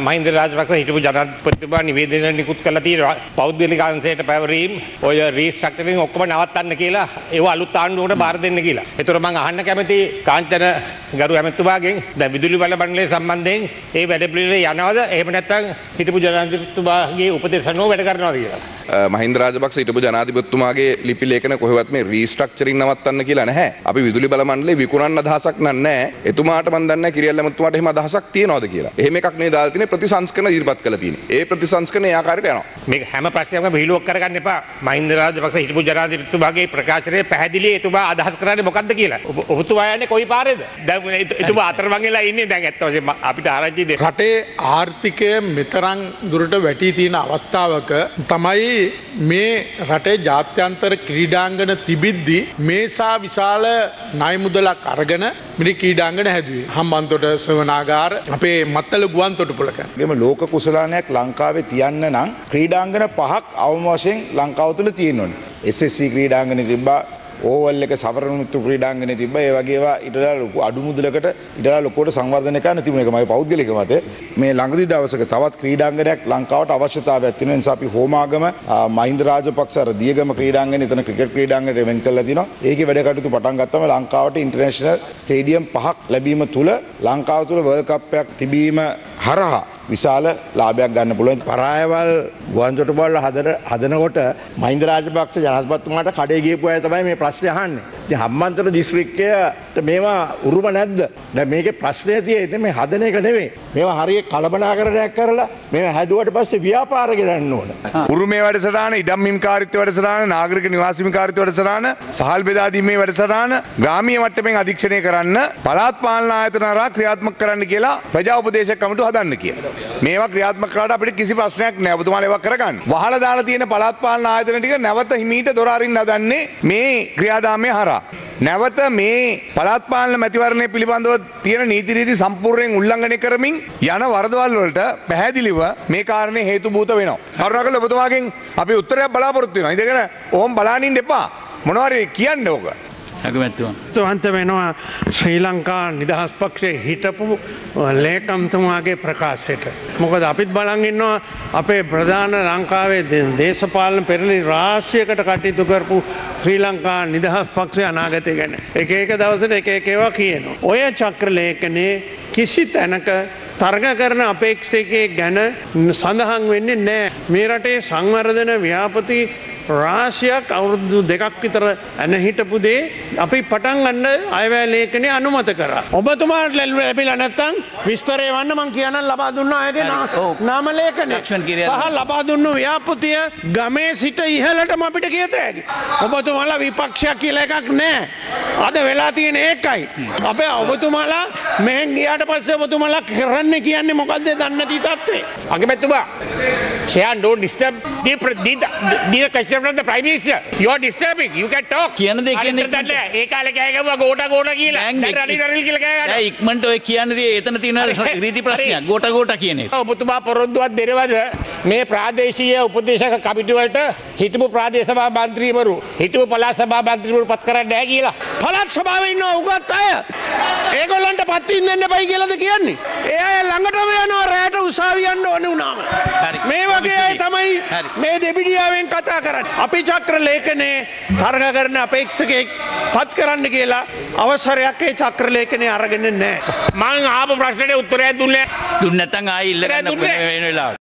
මහින්ද රාජපක්ෂ හිටපු ජනාධිපතිතුමා නිවේදනය නිකුත් කළා තියෙනවා පෞද්ගලික අංශයට පැවරීම් ඔය රීස්ට්‍රක්චරින් ඔක්කොම නවත්තන්න කියලා ඒව අලුත් ආණ්ඩුවට බාර දෙන්න කියලා. ඒතර මම අහන්න කැමති කාංචන ගරු ඇමතුමාගෙන් දැන් විදුලි බල මණ්ඩලය සම්බන්ධයෙන් ඒ වැඩ පිළිවෙල යනවද එහෙම නැත්නම් හිටපු ජනාධිපතිතුමාගේ උපදෙස් අනුව වැඩ කරනවද කියලා. මහින්ද රාජපක්ෂ හිටපු ජනාධිපතිතුමාගේ ලිපි ලේඛන කොහෙවත් මේ රීස්ට්‍රක්චරින් නවත්තන්න කියලා නැහැ. අපි විදුලි බල මණ්ඩලේ විකුණන්න අදහසක් නැහැ. එතුමාට මම දන්නේ කිරියල් ඇමතුමාට එහෙම අදහසක් තියනවද කියලා. එහෙම එකක් නේ දාලා තියෙන්නේ ප්‍රතිසංස්කරණ ඉදිරිපත් කළා තියෙන්නේ. ඒ ප්‍රතිසංස්කරණ ඒ ආකාරයට යනවා. මේක හැම ප්‍රශ්නයක්ම විහිළුවක් කරගන්න එපා. මහින්ද රාජපක්ෂ හිටපු ජනාධිපතිතුමාගේ ප්‍රකාශනයේ පැහැදිලි එතුමා අදහස් කරන්නේ මොකක්ද කියලා. ඔබ- ඔබතුමා යන්නේ කොයි පාරේද? දැන් එතුමා අතරමං වෙලා ඉන්නේ දැන් ඇත්ත වශයෙන්ම අපිට ආරංචි දෙන්න. රටේ ආර්ථිකය මෙතරං දුරට වැටී තියෙන අවස්ථාවක තමයි මේ රටේ ජාත්‍යන්තර ක්‍රීඩාංගන තිබිද්දි මේසා විශාල නයමුදලක් අරගෙන මිනි ක්‍රීඩාංගන හැදුවේ හම්බන්තොට සවනාගාර අපේ මත්තල ගුවන් තොටුපොලක. ගෙම ලෝක කුසලානයක් ලංකාවේ තියන්න නම් ක්‍රීඩාංගන පහක් අවම වශයෙන් ලංකාව තුළ තියෙන්න ඕනේ. SSC ක්‍රීඩාංගන තිබ්බා ඕවල් එක සවරණුත්තු ක්‍රීඩාංගන තිබ්බ ඒ වගේ ඒවා ඊට වඩා ලොකු අඩු මුදලකට ඊට වඩා ලොකුවට සංවර්ධනය කරන්න තිබුණ එක මගේ පෞද්ගලික මතය. මේ ළඟදි දවසක තවත් ක්‍රීඩාංගනයක් ලංකාවට අවශ්‍යතාවයක් තියෙන නිසා අපි හෝමාගම ආ, මහින්ද රාජපක්ෂ අර දියගම ක්‍රීඩාංගනේ එතන ක්‍රිකට් ක්‍රීඩාංගනයට වෙන් කරලා තිනවා. ඒකේ වැඩ කටයුතු පටන් ගත්තම ලංකාවට ඉන්ටර්නැෂනල් ස්ටේඩියම් පහක් ලැබීම තුළ ලංකාව තුළ වර්ල්ඩ් කප් එකක් තිබීම හරහා විශාල ලාභයක් ගන්න පුළුවන්. පරායවල් ගුවන්තොට බල්ල හදර හදනකොට මහින්ද රාජපක්ෂ ජනපත්තුමාට කඩේ ගියපු අය තමයි මේ ප්‍රශ්නය අහන්නේ. ඉතින් හම්බන්තොට දිස්ත්‍රික්කයට මේවා උරුම නැද්ද? දැන් මේකේ ප්‍රශ්නය තියෙන්නේ මේ හදන එක නෙවෙයි. මේවා හරිය කලබනාකරණයක් කරලා මේවා හැදුවට පස්සේ ව්‍යාපාර ගෙදන්න ඕන. උරුමේ වැඩසටහන ඉඩම් හිමිකාරිත්ව වැඩසටහන නාගරික නිවාස හිමිකාරිත්ව වැඩසටහන සහල් බෙදා දීමේ වැඩසටහන ග්‍රාමීය මට්ටමින් අධීක්ෂණය කරන්න පළාත් පාලන ආයතන හරහා ක්‍රියාත්මක කරන්න කියලා ප්‍රජා උපදේශක කමිටුව හදන්න කියලා. මේවා ක්‍රියාත්මක කරාට අපිට කිසි ප්‍රශ්නයක් නෑ ඔබතුමාලා ඒවා කරගන්න. වහලා දාලා තියෙන පළාත් පාලන ආයතන ටික නැවත හිමීට දොර අරින්න හදන්නේ මේ ක්‍රියාදාමය හරහා. නැවත මේ පළාත් පාලන මැතිවරණය පිළිබඳව තියෙන නීති රීති සම්පූර්ණයෙන් උල්ලංඝනය කරමින් යන වරදවල් වලට පැහැදිලිව මේ කාරණේ හේතුභූත වෙනවා. කරුණාකරලා ඔබතුමාගෙන් අපි උත්තරයක් බලාපොරොත්තු වෙනවා. ඉඳගෙන ඔහොම බලාගෙන ඉන්න එපා. මොනවාරි කියන්න ඕක. ඇගමැත්තුවා. තුවන්ත වෙනවා ශ්‍රී ලංකා නිදහස් පක්ෂය හිටපු ලේකම්තුමාගේ ප්‍රකාශයට. මොකද අපිත් බලංගන්නවා අපේ ප්‍රධාන ලංකාවේ දේ- දේශපාලන පෙරලි රාශයකට කටයුතු කරපු ශ්‍රී ලංකා නිදහස් පක්ෂය අනාගතය ගැන. එක ඒක දවසට එක එකවා කියනවා. ඔය චක්‍රලේඛනයේ කිසි තැනක තර්ග කරන අපේක්ෂකය ගැන සඳහන් වෙන්නේ නෑ. මේ රටේ සංවර්ධන ව්‍යාපති රාශයක් අවුරුදු දෙකක් විතර ඇන හිටපු දේ අපි පටන් ගන්න අයවැය ලේඛනය අනුමත කරා. ඔබතුමාට ලැල් ලැබිලා නැත්තම් විස්තරය වන්න මං කියන්න ලබා දුන්න ඔව්. නාම ලේඛනය. සහ ලබා දුන්නු ව්‍යාපෘතිය ගමේ සිට ඉහළටම අපිට කියත හැකි. ඔබතුමාලා විපක්ෂයක් කියලා එකක් නෑ. අද වෙලා තියෙන ඒකයි. අපේ ඔබතුමාලා මෙහෙන් ගියාට පස්සේ ඔබතුමාලා කරන්න කියන්නේ මොකක්ද දන්නේ නැති තත්ත්වේ. අගමැතුමා Sharon, don't disturb the, the, the, question from the Prime Minister. You are disturbing. You can talk. කියන දේ කියන්නේ. ඒ කාලේ කෑ ගැව්වා ගෝට ගෝට කියලා. දැන් රනිල් රනිල් කියලා කෑ ගන්නවා. ඉක්මනට ඔය කියන්න දේ එතන තියෙන. රීති ප්‍රශ්නයක් ගෝට ගෝට කියන එක. ඔබතුමා පොරොන්දුවක් දෙනවද මේ ප්‍රාදේශීය උපදේශක කමිටුවලට හිටපු ප්‍රාදේශ සභා මන්ත්‍රීවරු හිටපු පළාත් සභා මන්ත්‍රීවරු පත් කරන්න නැහැ කියලා. පළත් ස්වභාවේ ඉන්න උගත් අය ඒගොල්ලන්ට පත්තින් දෙන්න බයි කියලාද කියන්නේ. ඒ අය ළඟටම යනවා රැයට උසාවි යන්න ඕනේ වුණාම. මේ වගේ අය තමයි. මේ දෙබිඩියාවෙන් කතා කරන්නේ. අපි චක්‍ර ලේඛනයේ තරග කරන අපේක්ෂකෙක් පත් කරන්න කියලා අවසරයක් ඒ චක්‍ර ලේඛනයේ අරගෙන නැහැ. මං ආපු ප්‍රශ්නෙට උත්තරයක් දුන්නේ නැහැ. දුන්න නැත්නම් ආයි ඉල්ල ගන්න. වෙන වෙලාවට.